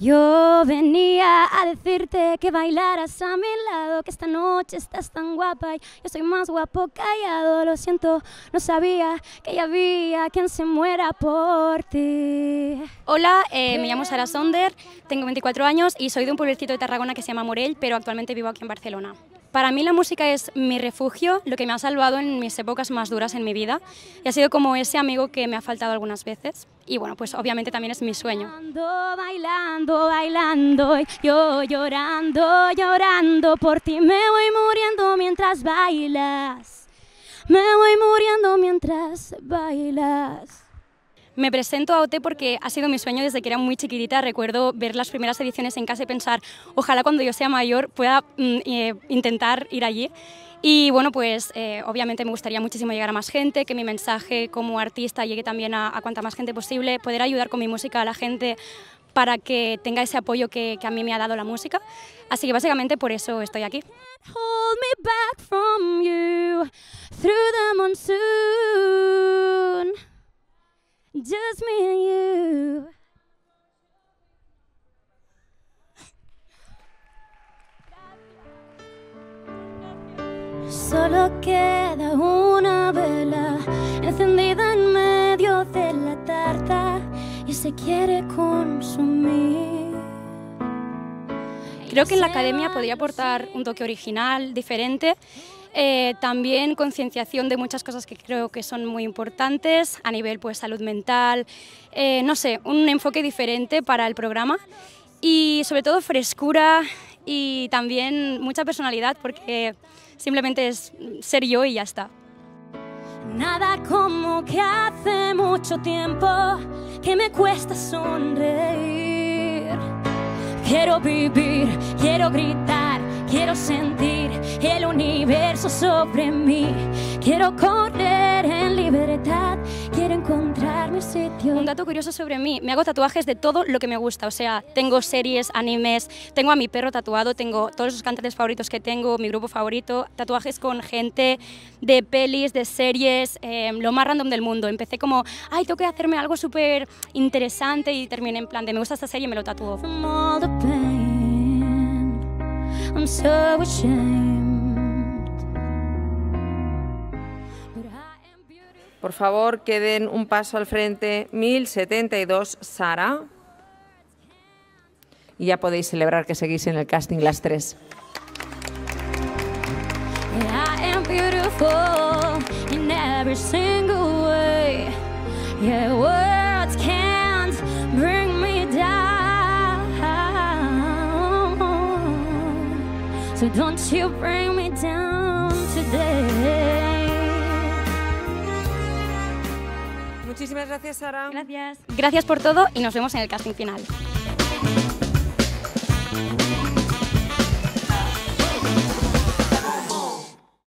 Yo venía a decirte que bailaras a mi lado, que esta noche estás tan guapa y yo soy más guapo callado. Lo siento, no sabía que ya había quien se muera por ti. Hola, eh, me llamo Sara Sonder, tengo 24 años y soy de un pueblecito de Tarragona que se llama Morell, pero actualmente vivo aquí en Barcelona. Para mí la música es mi refugio, lo que me ha salvado en mis épocas más duras en mi vida y ha sido como ese amigo que me ha faltado algunas veces y bueno, pues obviamente también es mi sueño. Bailando, bailando, bailando, yo llorando, llorando por ti, me voy muriendo mientras bailas, me voy muriendo mientras bailas. Me presento a OT porque ha sido mi sueño desde que era muy chiquitita. Recuerdo ver las primeras ediciones en casa y pensar, ojalá cuando yo sea mayor pueda mm, eh, intentar ir allí. Y bueno, pues eh, obviamente me gustaría muchísimo llegar a más gente, que mi mensaje como artista llegue también a, cuanta más gente posible, poder ayudar con mi música a la gente para que tenga ese apoyo que, a mí me ha dado la música. Así que básicamente por eso estoy aquí. Just me and you. Solo queda una vela encendida en medio de la tarta y se quiere consumir. Creo que en la academia podría aportar un toque original, diferente, eh, también concienciación de muchas cosas que creo que son muy importantes a nivel pues salud mental, eh, no sé, un enfoque diferente para el programa y sobre todo frescura y también mucha personalidad porque simplemente es ser yo y ya está. Nada como que hace mucho tiempo que me cuesta sonreír. Quiero vivir, quiero gritar, quiero sentir el universo sobre mí. Quiero correr en libertad, encontrar mi sitio. Un dato curioso sobre mí, me hago tatuajes de todo lo que me gusta, o sea, tengo series, animes, tengo a mi perro tatuado, tengo todos los cantantes favoritos que tengo, mi grupo favorito, tatuajes con gente de pelis, de series, eh, lo más random del mundo. Empecé como, ay, tengo que hacerme algo súper interesante y terminé en plan de, me gusta esta serie y me lo tatúo. I'm so ashamed. Por favor, queden un paso al frente. 1072, Sara. Y ya podéis celebrar que seguís en el casting las tres. So don't you bring me down today. Muchísimas gracias, Sara. Gracias. Gracias por todo y nos vemos en el casting final.